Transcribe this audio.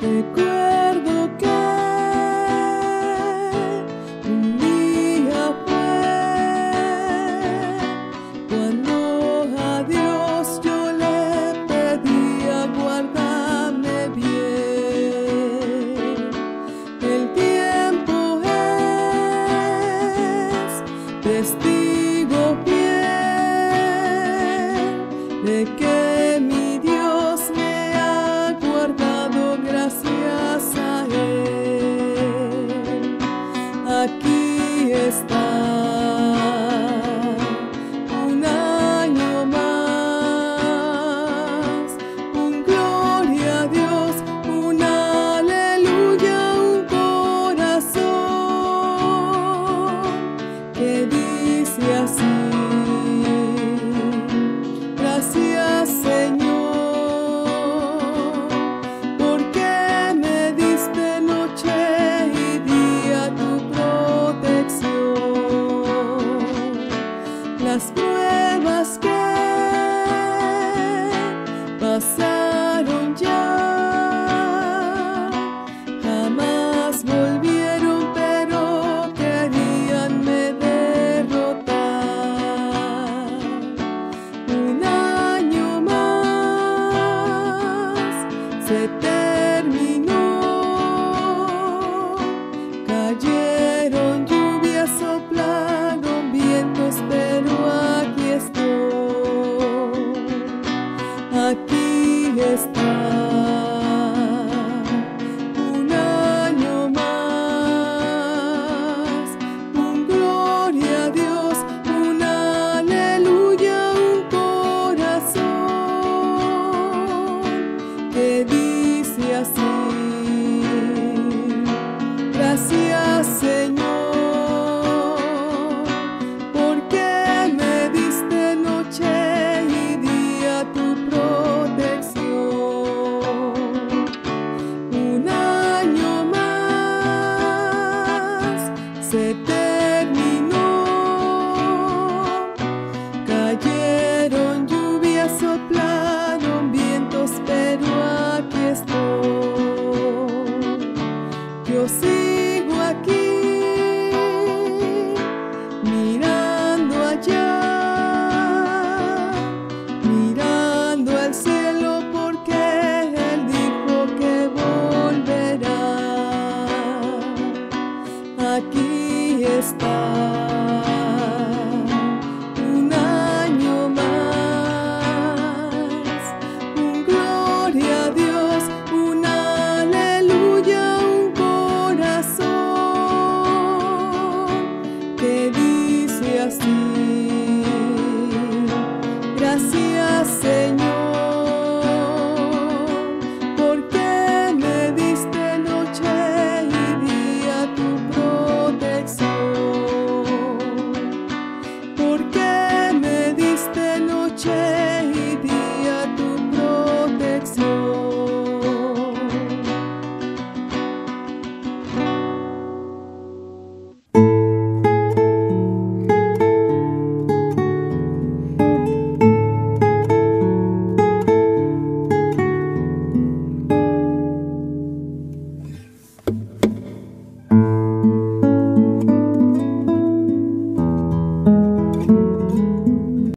的归 se terminó. Cayeron lluvias, soplaron vientos, pero aquí estoy. Aquí está. Un año más. Un gloria a Dios, un aleluya, un corazón. Que